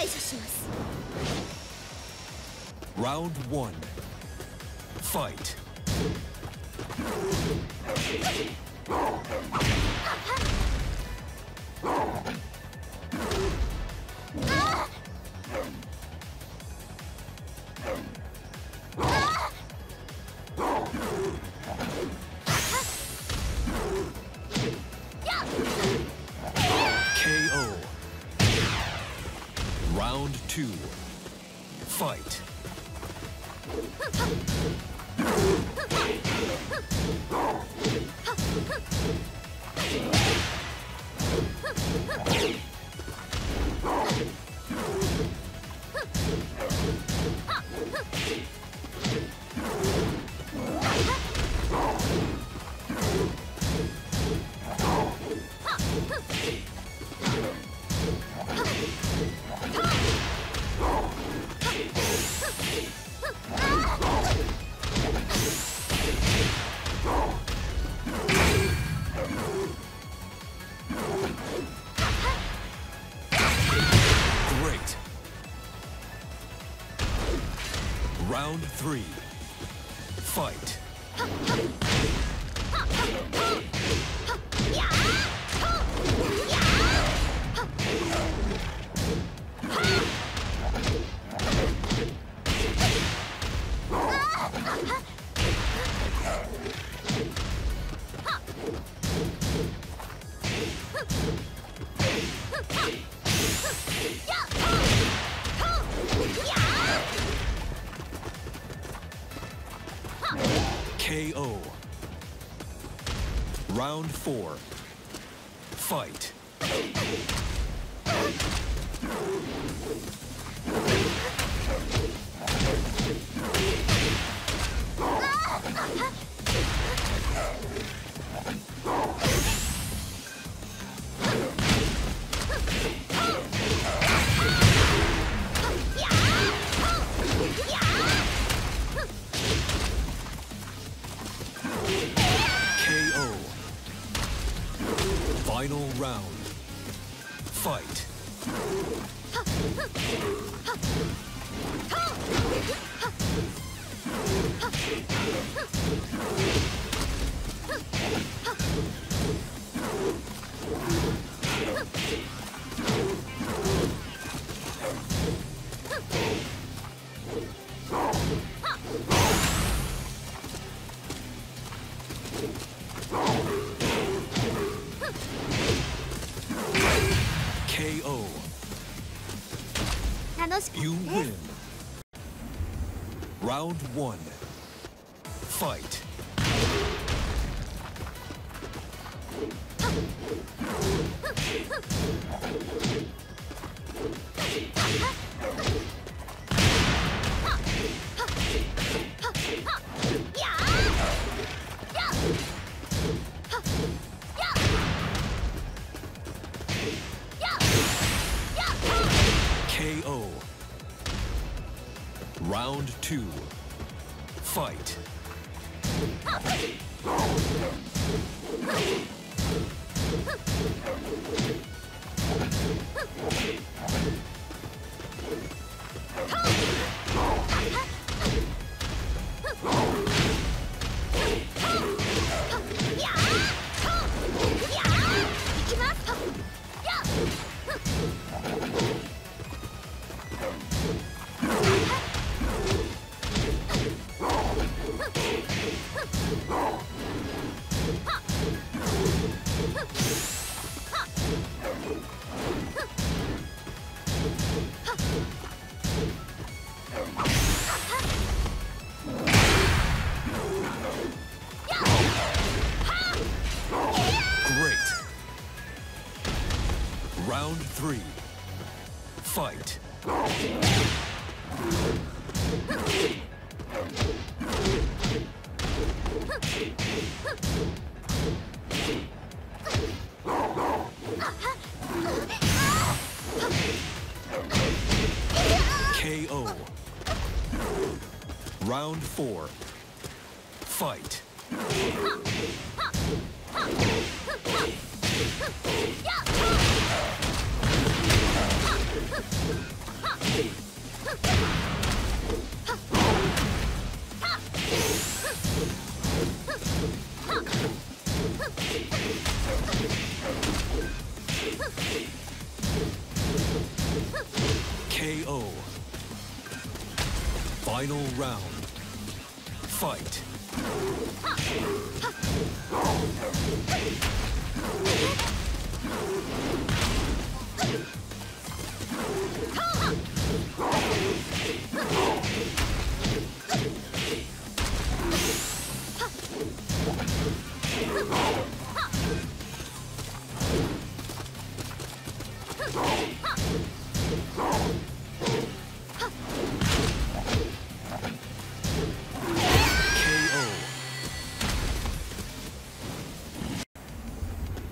対処します Round one. Fight. Three. Fight. Round one. Round two. Fight. Four. Fight.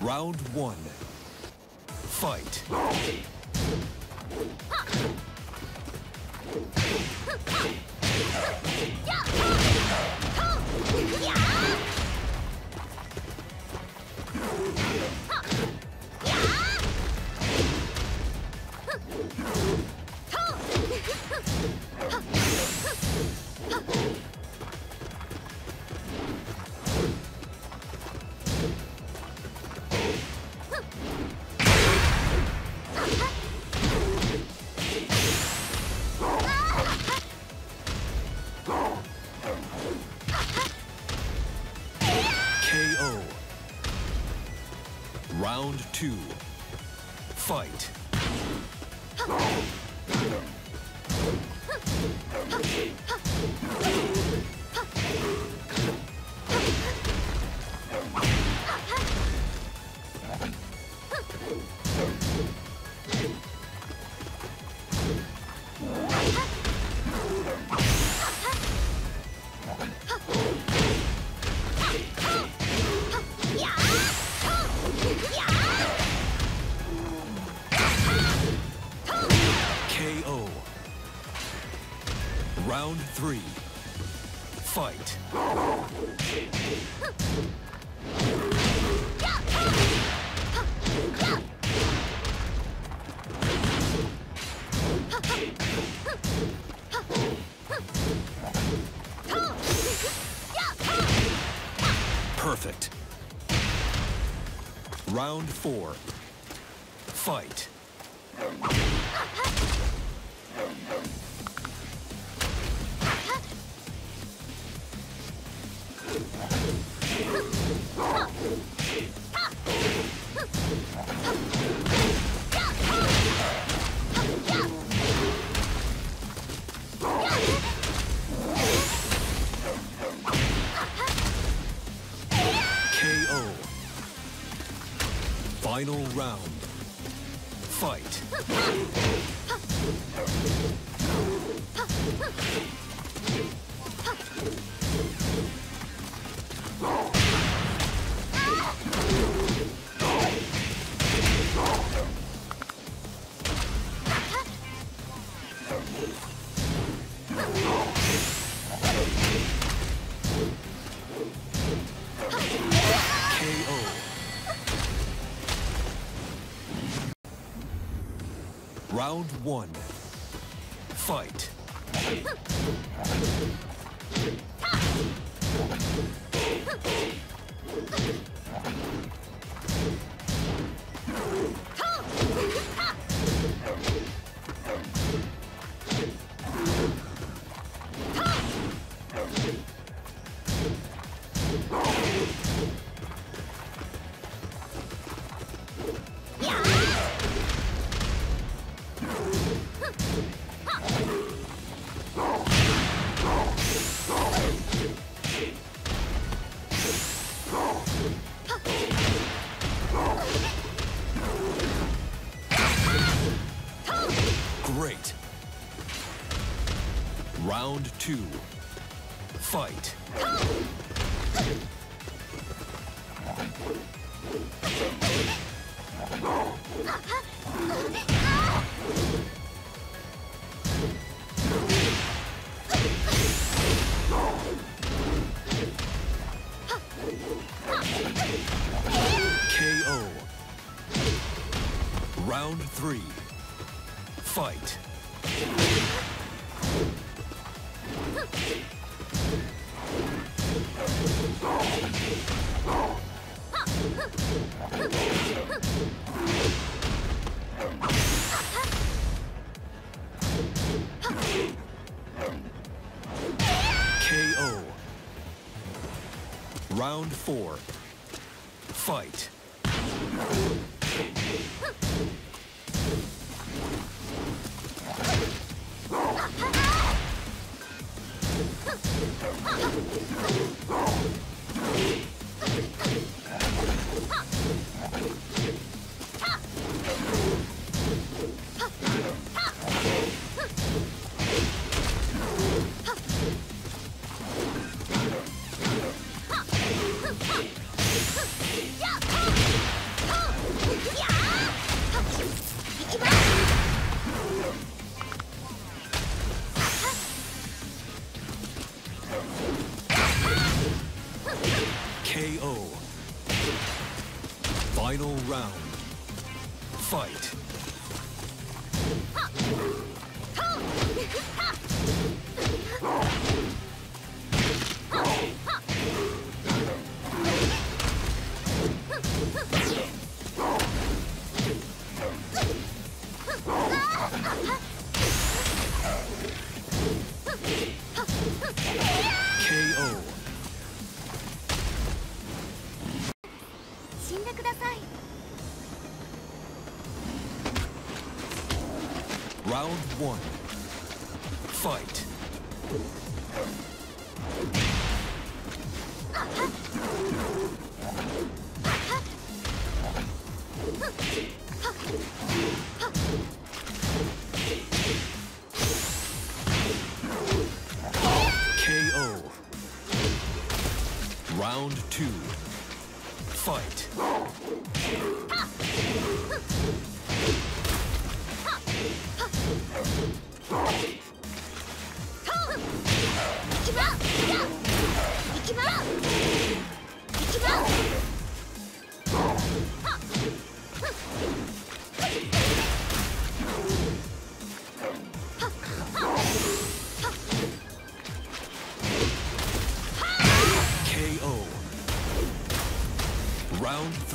Round one. Fight. Two. Fight. Round four. Fight. Final round. Fight. one. Two. Round four. Fight. one. Fight.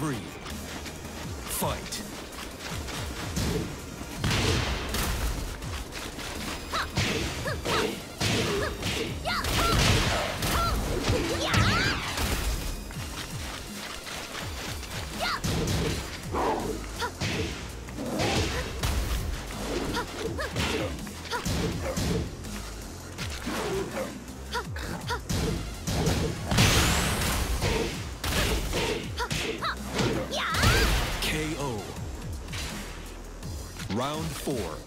breathe. Fight. Yeah! four.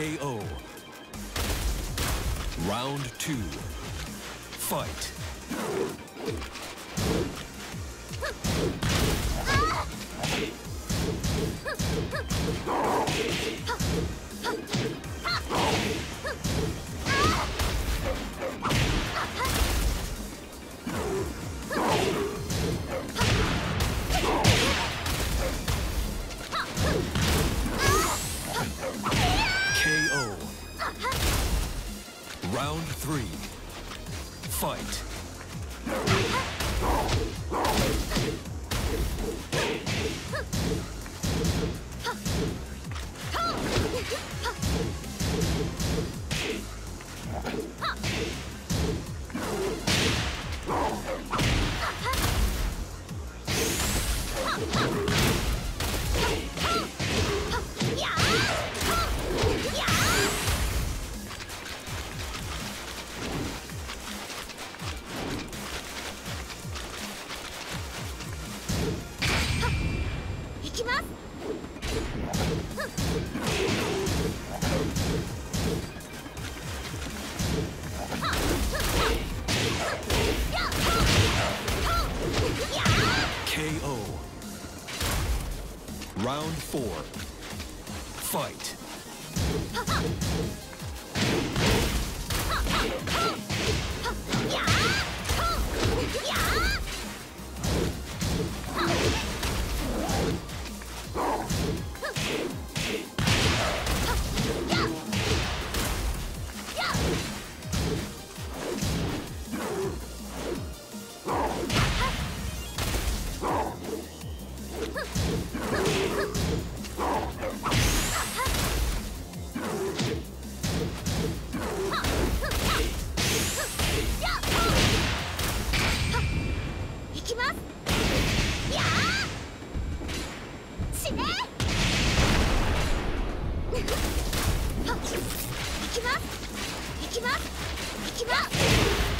KO. Round two. Fight. Ah! Four. Fight.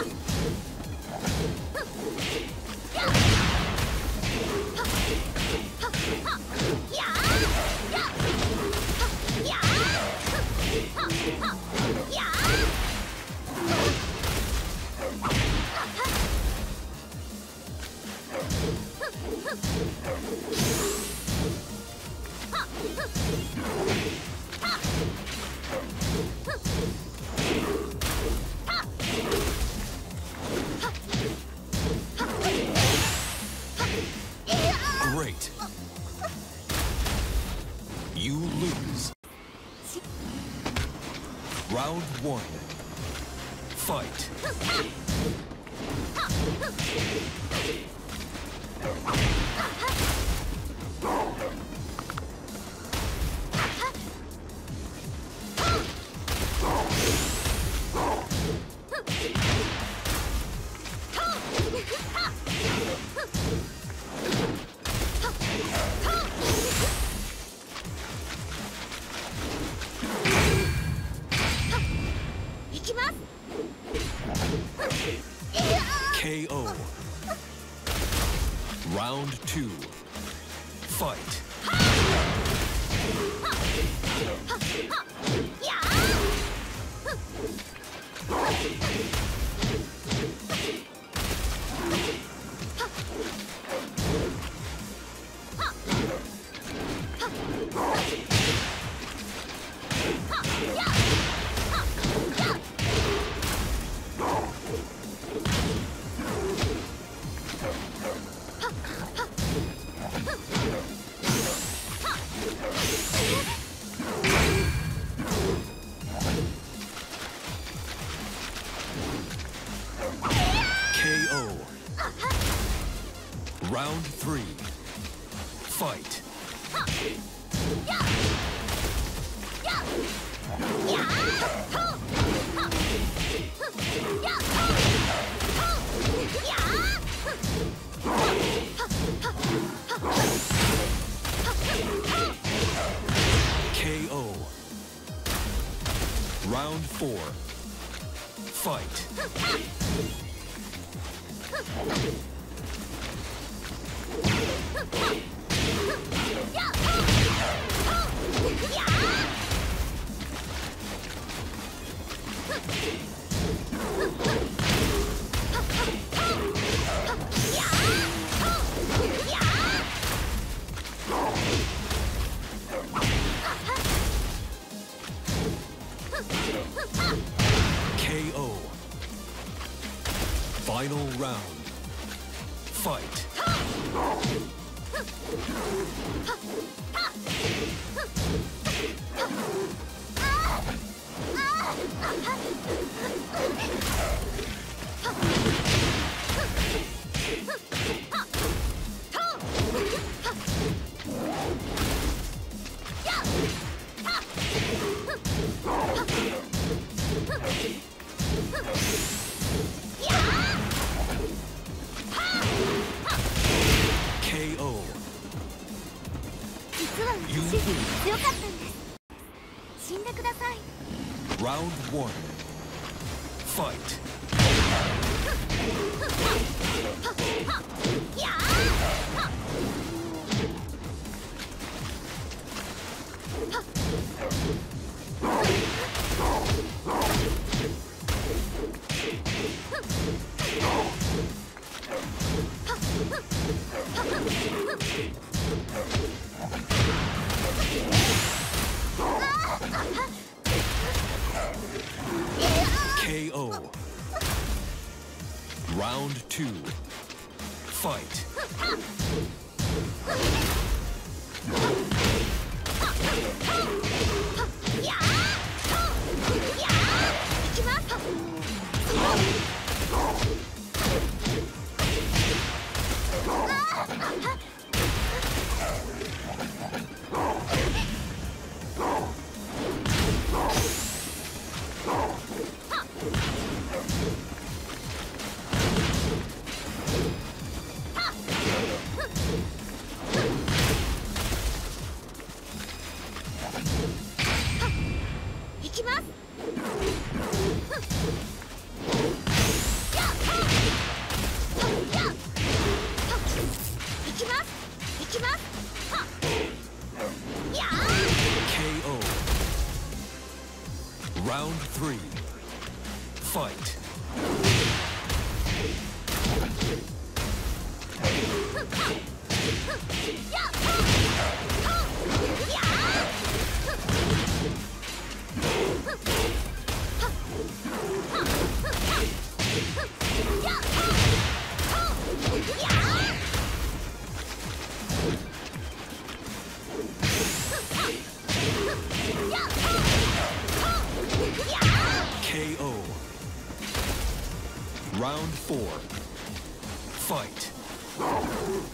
Fight. Round two. Fight. Four. Fight. Round one. Fight. Fight. Ah!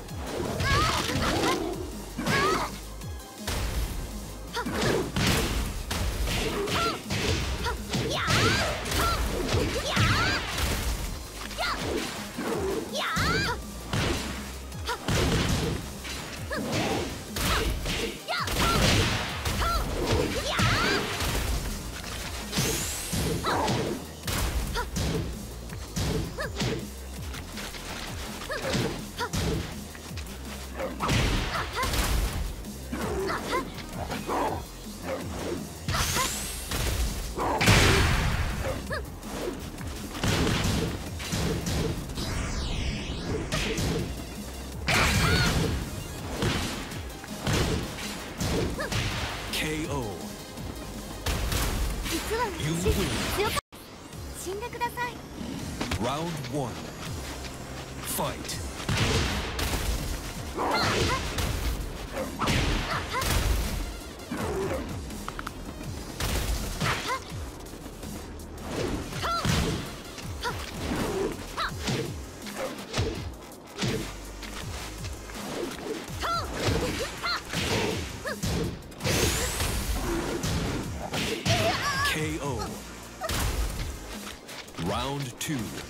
Two.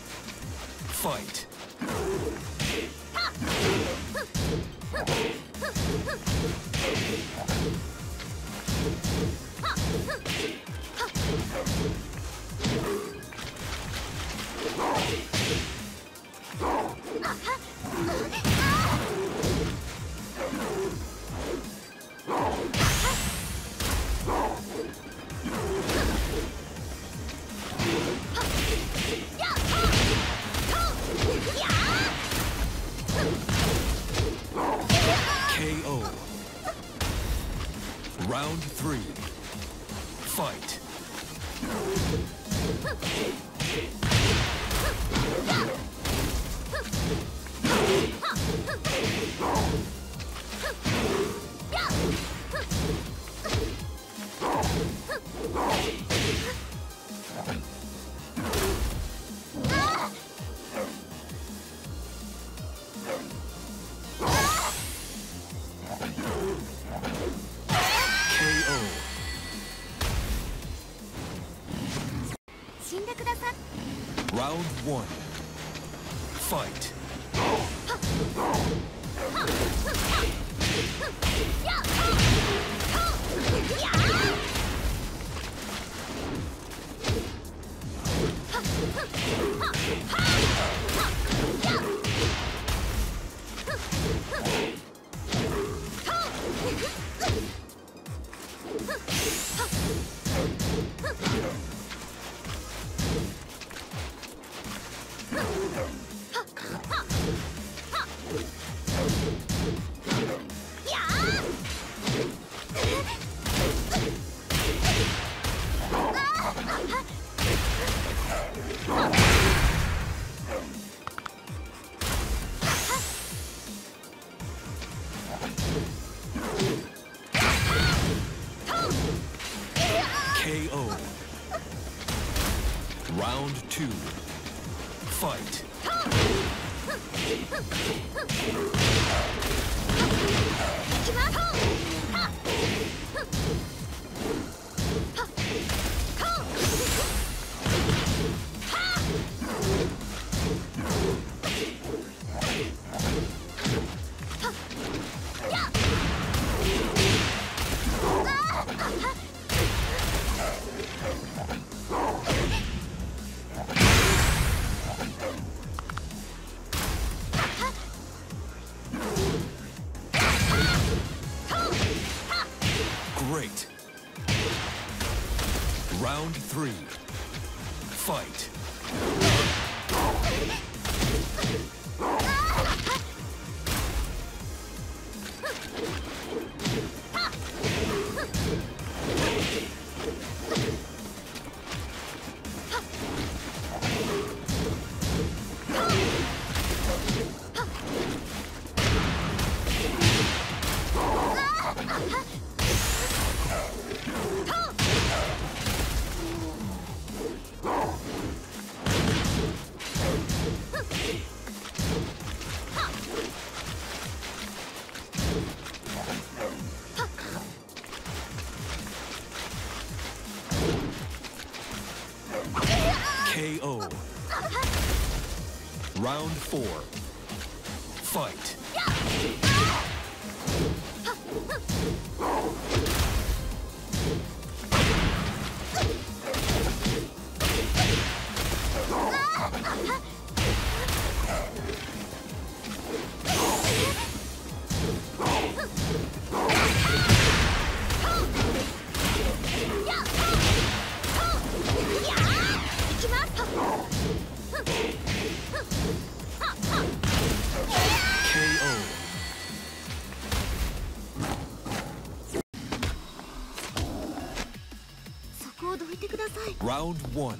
Round one.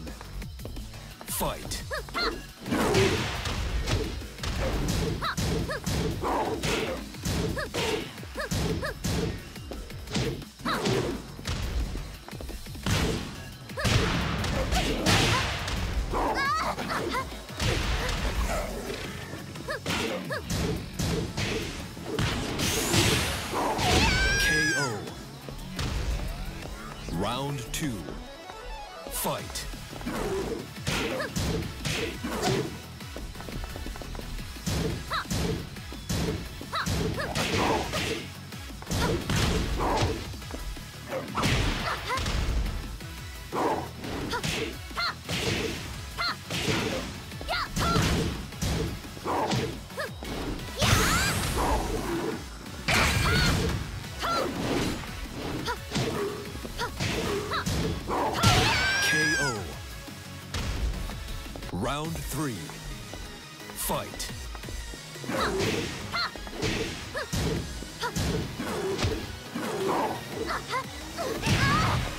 Fight. Round three. Fight.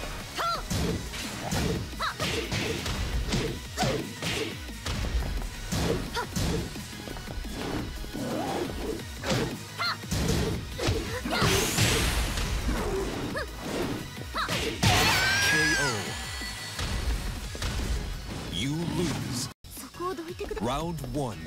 one.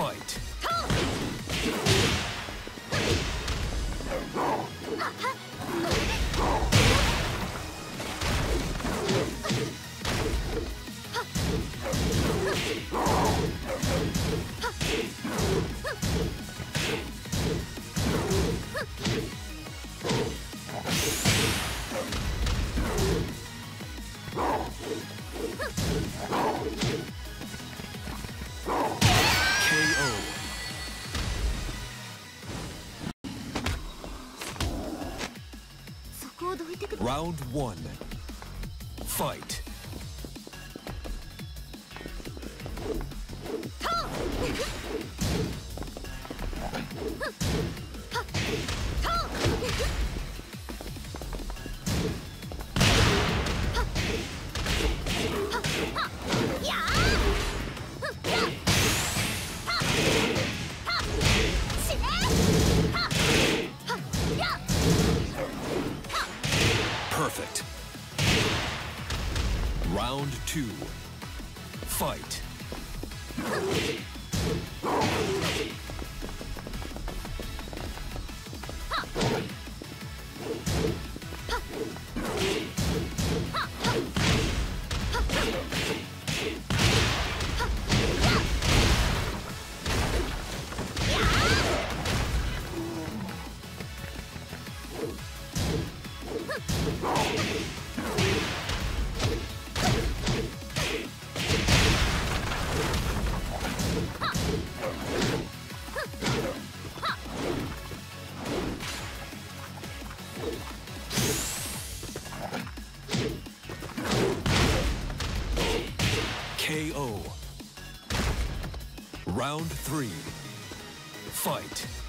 Fight. Round one. Fight. Two. Round three. Fight.